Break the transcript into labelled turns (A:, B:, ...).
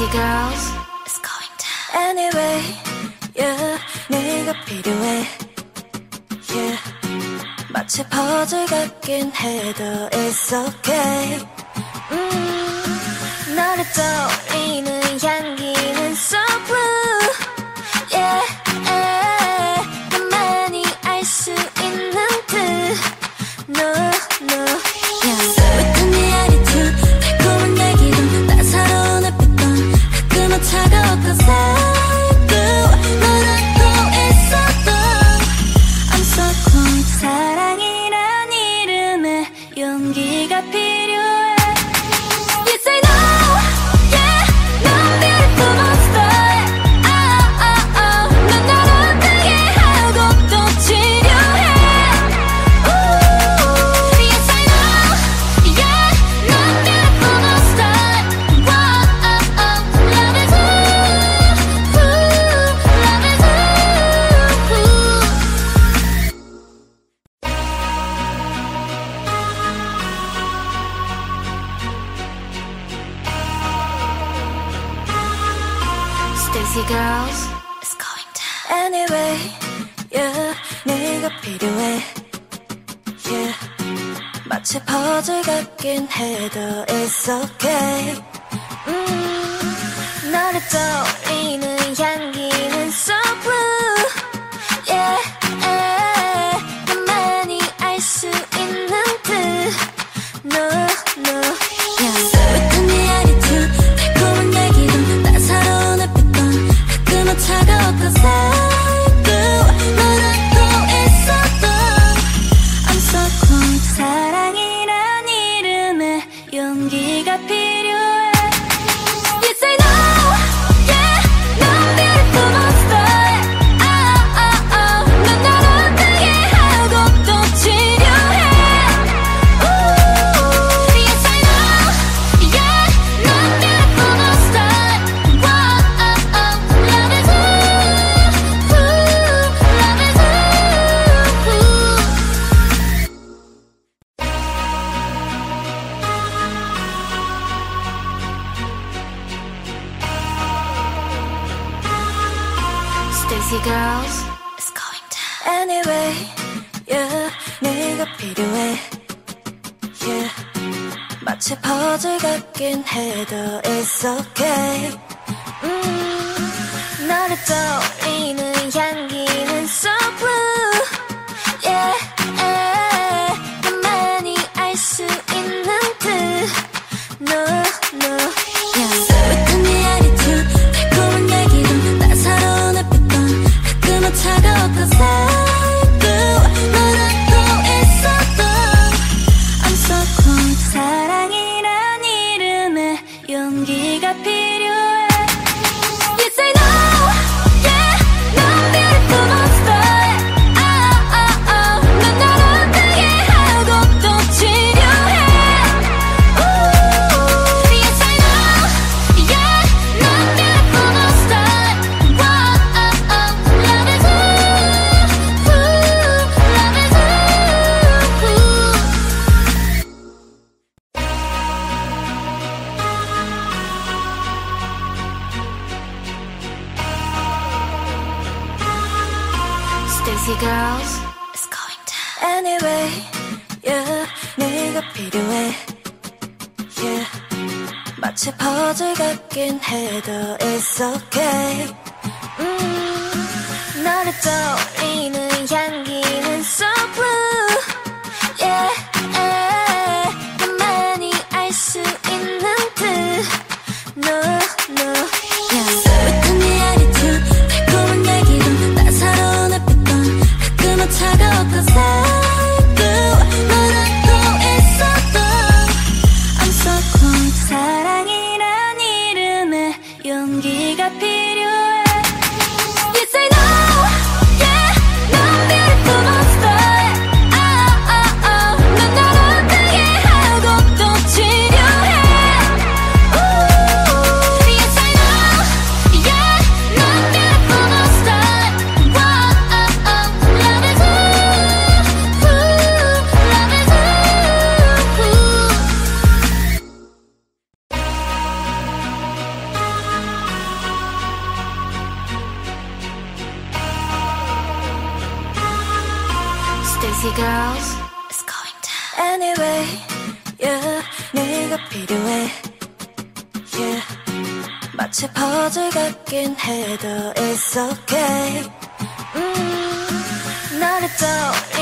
A: Crazy girls, it's going down.
B: Anyway, yeah, 네가 필요해. Yeah, 마치 퍼즐 같긴 해도 it's okay. 음, 나를 떠올리.
A: Stacy girls is going down
B: Anyway yeah 네가 필요해 yeah 마치 퍼즐 같긴 해도 it's okay 음, 너를 떠올리는 향기
A: Crazy girls, it's going down.
B: Anyway, yeah, 네가 필요해. Yeah, 마치 퍼즐 같긴 해도 it's okay. 음, 나를
A: 떠. girls It's going down
B: Anyway yeah 네가 필요해 yeah 마치 퍼즐 같긴 해도 It's okay 음 나를 떠 happy
A: Daisy Girls is going down.
C: Anyway, yeah, 네가 필요해. Yeah, 마치 퍼즐 같긴 해도 it's okay. 음, 너를 떠올려.